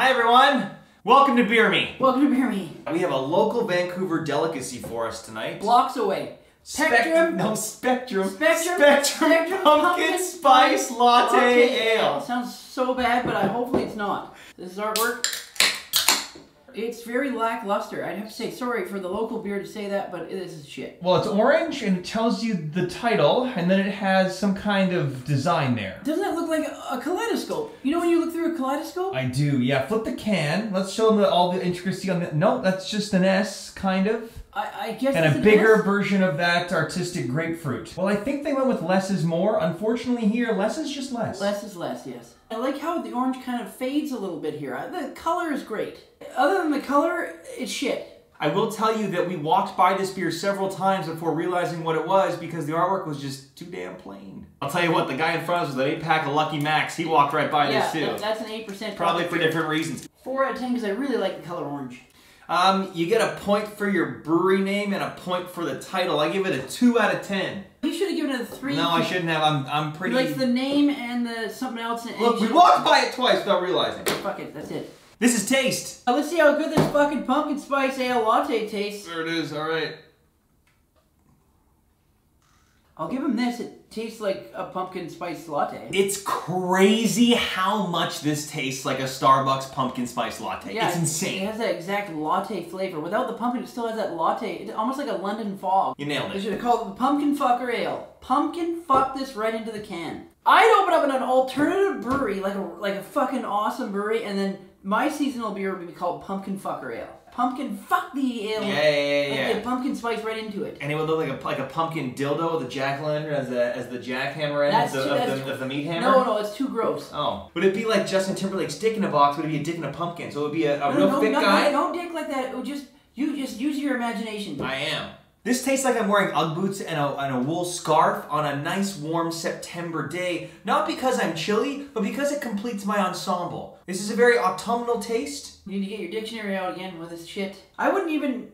Hi everyone! Welcome to Beer Me. Welcome to Beer Me. We have a local Vancouver delicacy for us tonight. Blocks away. Spectrum. no, Spectrum. Spectrum. Spectrum, Spectrum Pumpkin, Spice Latte, Ale. Sounds so bad, but I hopefully it's not. This is artwork. It's very lackluster. I'd have to say sorry for the local beer to say that, but this is shit. Well, it's orange and it tells you the title, and then it has some kind of design there. Doesn't that look like a, kaleidoscope? You know when you look through a kaleidoscope? I do, yeah. Flip the can. Let's show them the, all the intricacy on the. No, that's just an S, kind of. I, I guess And a bigger S. version of that artistic grapefruit. Well, I think they went with less is more. Unfortunately, here, less is just less. Less is less, yes. I like how the orange kind of fades a little bit here. Uh, the color is great. Other than the color, it's shit. I will tell you that we walked by this beer several times before realizing what it was because the artwork was just too damn plain. I'll tell you what, the guy in front of us with an 8 pack of Lucky Max, he walked right by yeah, this too. that- that's an 8%. Probably for different reasons. 4 out of 10 because I really like the color orange. Um, you get a point for your brewery name and a point for the title. I give it a 2 out of 10. You should have given it a 3. No, I shouldn't have. I'm, I'm He pretty. likes the name and the something else. And Look, we you- walked by it twice without realizing. Fuck it, that's it. This is taste. Now let's see how good this fucking pumpkin spice ale latte tastes. There it is. All right. I'll give him this. It tastes like a pumpkin spice latte. It's crazy how much this tastes like a Starbucks pumpkin spice latte. Yeah, it's insane. It has that exact latte flavor. Without the pumpkin, it still has that latte. It's almost like a London fog. You nailed They it. should have called it the Pumpkin Fucker Ale. Pumpkin fuck this right into the can. I'd open up an alternative brewery, like a like a fucking awesome brewery, and then my seasonal beer would be called Pumpkin Fucker Ale. Pumpkin fuck the ale. Yeah, yeah, yeah, Like yeah. the pumpkin spice right into it. And it would look like a like a pumpkin dildo with a jack lantern as the as the jackhammer end That's of, the, too- of, the, of the meat hammer. No, no, it's too gross. Oh, would it be like Justin Timberlake's dick in a box? Would it be a dick in a pumpkin? So it would be a, a No, real no, thick no, guy. no, don't dick like that. It would just you just use your imagination. I am. This tastes like I'm wearing Ugg boots and a, and a wool scarf on a nice warm September day. Not because I'm chilly, but because it completes my ensemble. This is a very autumnal taste. You need to get your dictionary out again with this shit. I wouldn't even.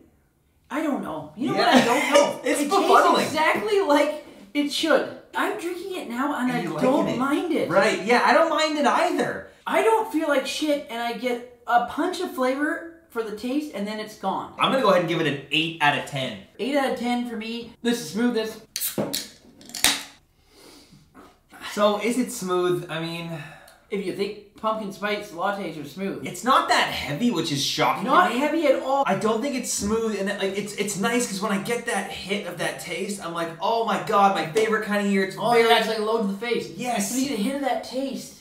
I don't know. You know Yeah. what? I don't know. It's it befuddling. tastes exactly like it should. I'm drinking it now and And I don't it. mind it. Right, yeah, I don't mind it either. I don't feel like shit and I get a punch of flavor for the taste and then it's gone. I'm gonna go ahead and give it an 8 out of 10. 8 out of 10 for me. This is smoothest. So, is it smooth? I mean, If you think pumpkin spice lattes are smooth. it's not that heavy, which is shocking Not heavy at all. I don't think it's smooth, and that, like it's it's nice because when I get that hit of that taste, I'm like, oh my god, my favorite kind of year. It's Oh, very. like a load to the face. Yes. So you get a hit of that taste.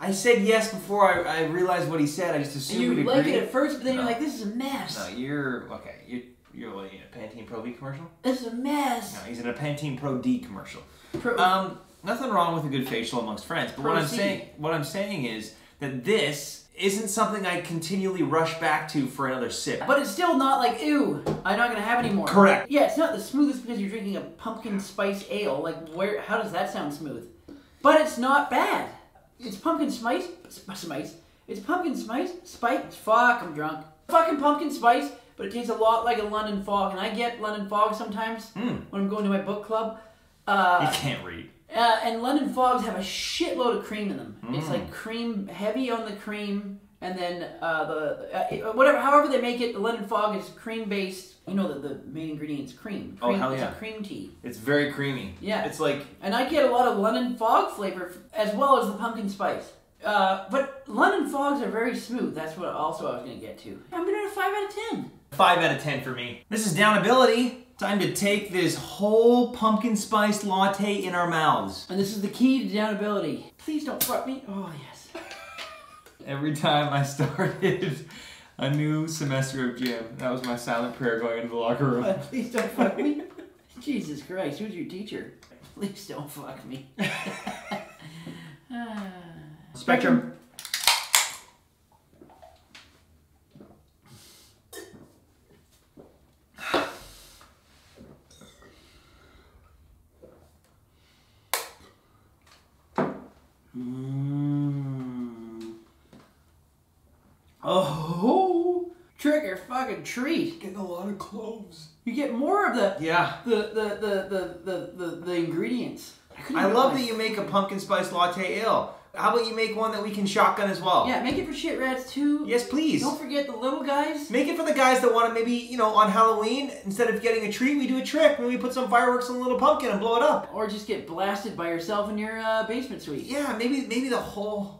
I said yes before I, I realized what he said. I just assumed you we'd like agree. it at first, but then No. you're like, this is a mess. No, you're okay. You're you're what, in a Pantene Pro V commercial. This is a mess. No, he's in a Pantene Pro D commercial. Pro- Um, nothing wrong with a good facial amongst friends, but what I'm Proceed. saying, what I'm saying is that this isn't something I continually rush back to for another sip. but it's still not like, ew, I'm not gonna have any more. Correct. Yeah, it's not the smoothest because you're drinking a pumpkin spice ale. Like, where? How does that sound smooth? But it's not bad. It's pumpkin spice. sp- Spice. It's pumpkin spice. Spice. Fuck, I'm drunk. Fucking pumpkin spice, but it tastes a lot like a London fog, and I get London fog sometimes Hmm. when I'm going to my book club. You Uh, can't read. Uh, and London Fogs have a shitload of cream in them. It's Mm. like cream, heavy on the cream, and then uh, the uh, whatever, however they make it. The London Fog is cream based. You know that the main ingredient is cream. Oh, cream hell it's yeah. a cream tea, It's very creamy. Yeah. It's like and I get a lot of London Fog flavor f- as well as the pumpkin spice. Uh, but London Fogs are very smooth. That's what also I was gonna get to. I'm gonna a five out of ten. Five out of ten for me. This is downability. Time to take this whole pumpkin spiced latte in our mouths. And this is the key to downability. Please don't fuck me. Oh yes. Every time I started a new semester of gym, that was my silent prayer going into the locker room. Uh, please don't fuck me. Jesus Christ, who's your teacher? Please don't fuck me. Spectrum. Mm. Oh, trick or fucking treat. Getting a lot of cloves. You get more of the Yeah. the the the the the, the, the ingredients. couldn't I love that you make a pumpkin spice latte ale. How about you make one that we can shotgun as well? Yeah, make it for shit rats too. Yes, please. Don't forget the little guys. Make it for the guys that want to maybe, you know, on Halloween, instead of getting a treat, we do a trick. Maybe we put some fireworks on a little pumpkin and blow it up. Or just get blasted by yourself in your uh, basement suite. Yeah, maybe maybe the whole.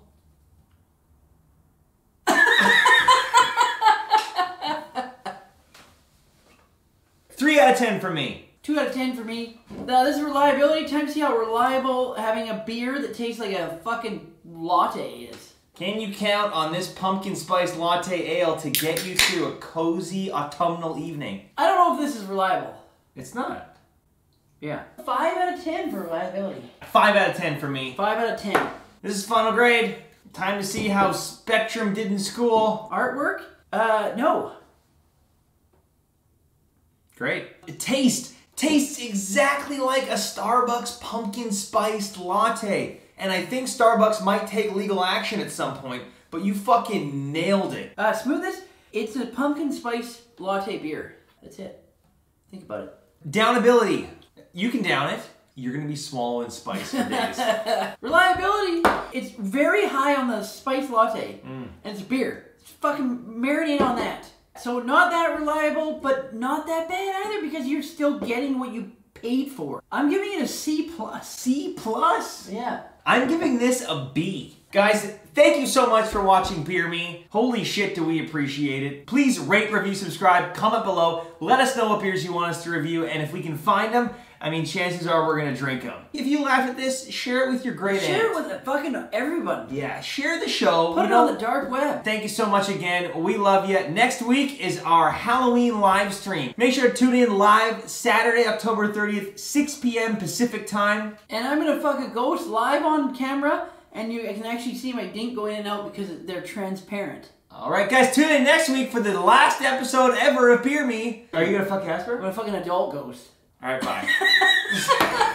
Three out of ten for me. Two out of ten for me. Now this is reliability. Time to see how reliable having a beer that tastes like a fucking latte is. Can you count on this pumpkin spice latte ale to get you through a cozy autumnal evening? I don't know if this is reliable. It's not. Yeah. Five out of ten for reliability. Five out of ten for me. Five out of ten. This is final grade. Time to see how Spectrum did in school. Artwork? Uh, no. Great. Taste. Tastes tastes exactly like a Starbucks pumpkin spiced latte. And I think Starbucks might take legal action at some point, but you fucking nailed it. Uh, smoothness? It's a pumpkin spice latte beer. That's it. Think about it. Downability. You can down it. You're gonna be swallowing spice for days. Reliability? It's very high on the spice latte. And it's beer. It's fucking marinate on that. So not that reliable, but not that bad either because you're still getting what you paid for. I'm giving it a C plus. C plus? Yeah. I'm giving this a B. Guys, thank you so much for watching Beer Me. Holy shit, do we appreciate it. Please rate, review, subscribe, comment below. Let us know what beers you want us to review, and if we can find them, I mean, chances are we're gonna drink them. If you laugh at this, share it with your great Share aunt. it with fucking everyone. Yeah, share the show. Put You it know- on the dark web. Thank you so much again. We love you. Next week is our Halloween live stream. Make sure to tune in live Saturday, October 30th, 6 p.m. Pacific time. And I'm gonna fuck a ghost live on camera, and you can actually see my dink go in and out because they're transparent. All right, guys, tune in next week for the last episode ever of Beer Me. Are you gonna fuck Casper? I'm a fucking adult ghost. All right, bye.